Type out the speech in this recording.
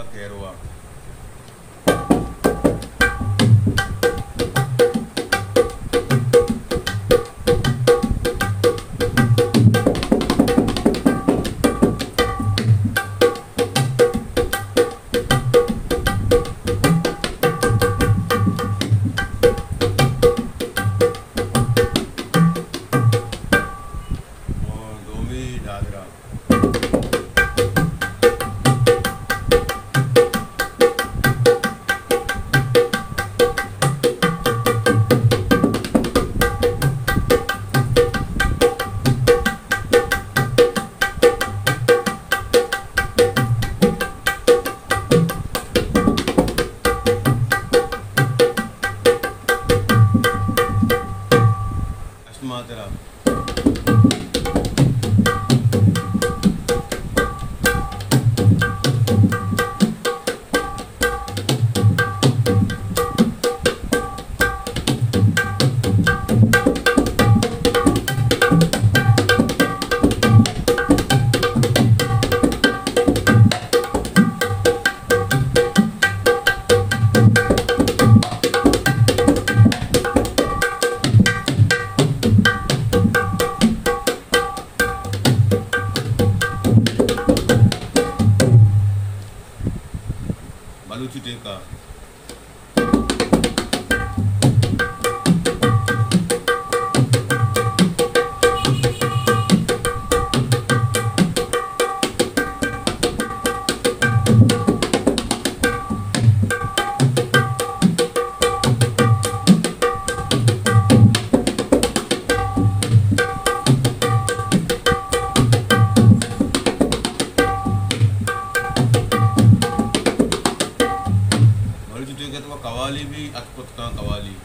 だってやろうは Montana. まるちゅうてんか तो कवाली भी अतपुत का कवाली